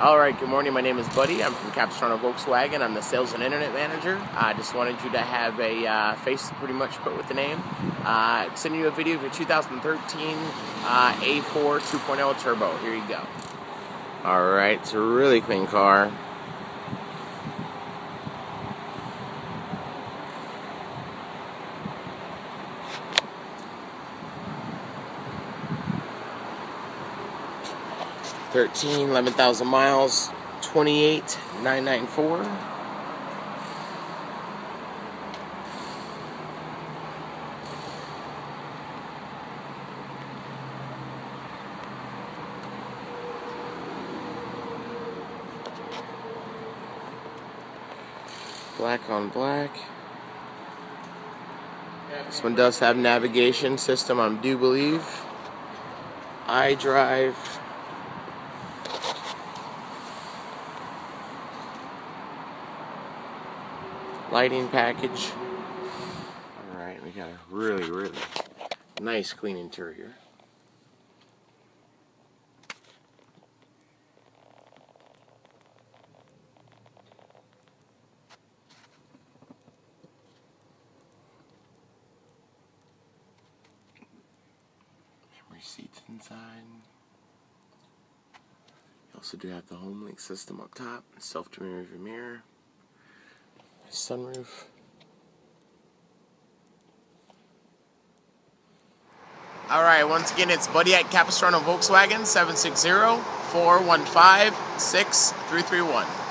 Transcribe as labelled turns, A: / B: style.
A: All right, good morning. My name is Buddy. I'm from Capistrano Volkswagen. I'm the sales and internet manager. I just wanted you to have a uh, face pretty much put with the name. Uh, sending you a video of your 2013 uh, A4 2.0 Turbo. Here you go. All right, it's a really clean car. Thirteen, eleven thousand miles, twenty-eight, nine nine four. Black on black. This one does have navigation system, I do believe. iDrive. Lighting package. Alright, we got a really, really nice clean interior. Memory seats inside. You also do have the home link system up top, self-dimming mirror, sunroof. All right, once again, it's Buddy at Capistrano Volkswagen, 760 415 6331.